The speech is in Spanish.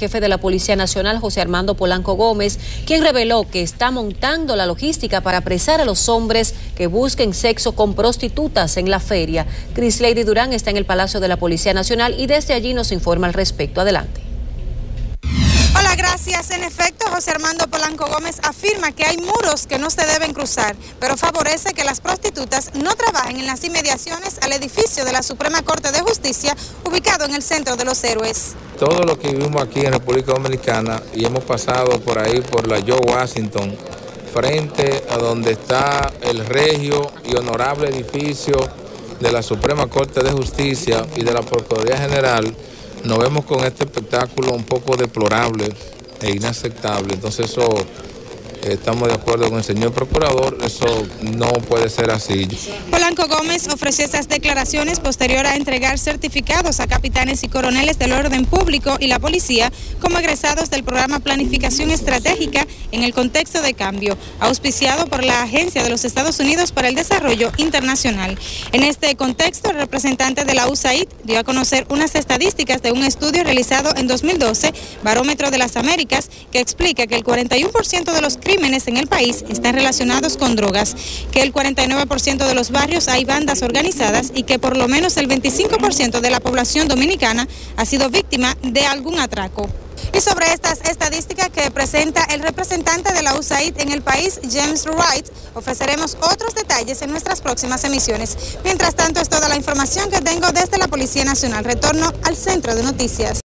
jefe de la Policía Nacional, José Armando Polanco Gómez, quien reveló que está montando la logística para apresar a los hombres que busquen sexo con prostitutas en la feria. Chris Lady Durán está en el Palacio de la Policía Nacional y desde allí nos informa al respecto. Adelante. Gracias. En efecto, José Armando Polanco Gómez afirma que hay muros que no se deben cruzar, pero favorece que las prostitutas no trabajen en las inmediaciones al edificio de la Suprema Corte de Justicia, ubicado en el centro de los héroes. Todo lo que vivimos aquí en República Dominicana y hemos pasado por ahí, por la Joe Washington, frente a donde está el regio y honorable edificio de la Suprema Corte de Justicia y de la Procuraduría General, nos vemos con este espectáculo un poco deplorable e inaceptable. Entonces eso estamos de acuerdo con el señor procurador, eso no puede ser así. Polanco Gómez ofreció estas declaraciones posterior a entregar certificados a capitanes y coroneles del orden público y la policía como egresados del programa Planificación Estratégica en el contexto de cambio, auspiciado por la Agencia de los Estados Unidos para el Desarrollo Internacional. En este contexto, el representante de la USAID dio a conocer unas estadísticas de un estudio realizado en 2012, Barómetro de las Américas, que explica que el 41% de los crímenes en el país están relacionados con drogas, que el 49% de los barrios hay bandas organizadas y que por lo menos el 25% de la población dominicana ha sido víctima de algún atraco. Y sobre estas estadísticas que presenta el representante de la USAID en el país, James Wright, ofreceremos otros detalles en nuestras próximas emisiones. Mientras tanto, es toda la información que tengo desde la Policía Nacional. Retorno al centro de noticias.